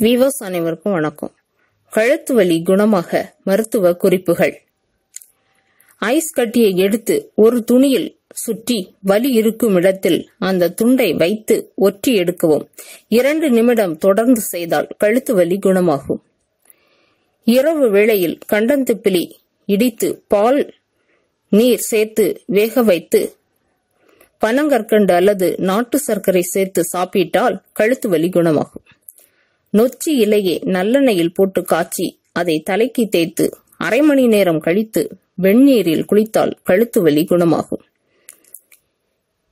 Viewers அனைவருக்கும் வணக்கம். கழுத்து வலி குணமாக மருத்துவ குறிப்புகள். ஐஸ் கட்டியை எடுத்து ஒரு துணியில் சுற்றி வலி இருக்கும் இடத்தில் அந்த துண்டை வைத்து ஒற்றி எடுக்கவும். இரண்டு நிமிடம் தொடர்ந்து செய்தால் கழுத்து வலி குணமாகும். இரவு வேளையில் கண்டந்திப்பிலி இடித்து பால் நீர் சேர்த்து வேக வைத்து பனங்கற்கண்டு அல்லது நாட்டு சர்க்கரை சேர்த்து சாப்பிட்டால் கழுத்து வலி குணமாகும். நொச்சி இலையை நல்லெண்ணெயில் போட்டு காய்ச்சி அதை தலைக்கு தேய்த்து அரை மணி நேரம் கழித்து வெந்நீரில் குளித்தால் கழுத்து வலி குணமாகும்.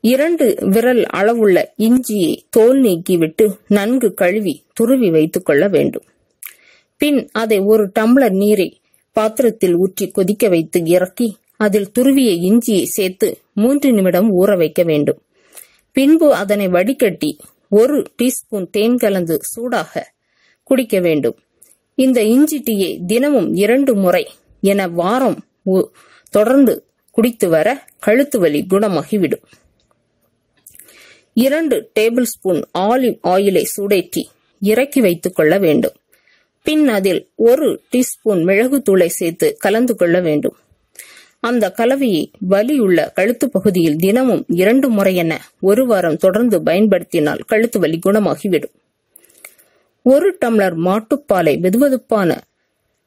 இரண்டு விரல் அளவுள்ள இஞ்சியை தோல் நீக்கிவிட்டு நன்கு கழுவி துருவி வைத்துக் கொள்ள வேண்டும். பின் அதை ஒரு டம்ளர் நீரை பாத்திரத்தில் ஊற்றி கொதிக்க வைத்து இறக்கி அதில் துருவிய இஞ்சியை சேர்த்து மூன்று நிமிடம் ஊற வைக்க வேண்டும். பின்பு அதனை வடிகட்டி ஒரு டீஸ்பூன் தேன் கலந்து சூடாக குடிக்க வேண்டும். இந்த இஞ்சி டீயை தினமும் இரண்டு முறை என வாரம் ஒ- தொடர்ந்து குடித்து வர கழுத்து வலி குணமாகிவிடும். இரண்டு டேபிள் ஸ்பூன் ஆலிவ் ஆயிலை சூடேற்றி இறக்கி வைத்துக் கொள்ள வேண்டும். பின் அதில் ஒரு டீஸ்பூன் மிளகுத்தூளை சேர்த்து கலந்து கொள்ள வேண்டும். அந்த கலவையை வலியுள்ள கழுத்து பகுதியில் தினமும் இரண்டு முறை என ஒரு வாரம் தொடர்ந்து பயன்படுத்தினால் கழுத்து வலி குணமாகிவிடும். ஒரு டம்ளர் மாட்டுப்பாலை வெதுவெதுப்பான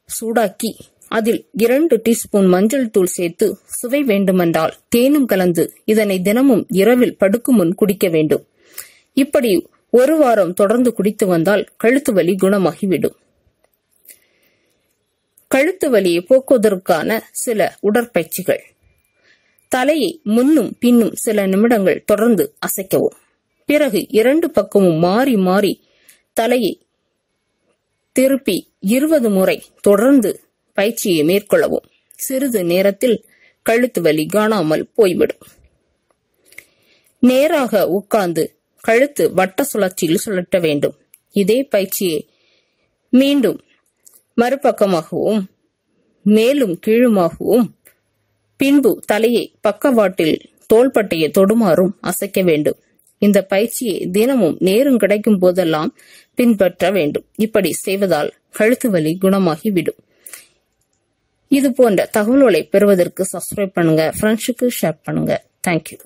சூடாக்கி அதில் இரண்டு டீஸ்பூன் மஞ்சள் தூள் சேர்த்து சுவை வேண்டுமென்றால் தேனும் கலந்து இதனை தினமும் இரவில் படுக்கும் முன் குடிக்க வேண்டும். இப்படி ஒரு வாரம் தொடர்ந்து குடித்து வந்தால் கழுத்து வலி குணமாகிவிடும். கழுத்து வலியை போக்குவதற்கான சில உடற்பயிற்சிகள். தலையை முன்னும் பின்னும் சில நிமிடங்கள் தொடர்ந்து அசைக்கவும். பிறகு இரண்டு பக்கமும் மாறி மாறி தலையை திருப்பி இருபது முறை தொடர்ந்து பயிற்சியை மேற்கொள்ளவும். சிறிது நேரத்தில் கழுத்து வலி காணாமல் போய்விடும். நேராக உட்கார்ந்து கழுத்து வட்ட சுழற்சியில் சுழற்ற வேண்டும். இதே பயிற்சியை மீண்டும் மறுபக்கமாகவும் மேலும் கீழுமாகவும் பின்பு தலையை பக்கவாட்டில் தோள்பட்டையை தொடுமாறும் அசைக்க வேண்டும். இந்த பயிற்சியை தினமும் நேரம் கிடைக்கும் போதெல்லாம் பின்பற்ற வேண்டும். இப்படி செய்வதால் கழுத்து வலி குணமாகிவிடும். இது போன்ற தகவல்களை பெறுவதற்கு சப்ஸ்கிரைப் பண்ணுங்க ஃப்ரெண்ட்ஸுக்கு ஷேர் பண்ணுங்க. தேங்க்யூ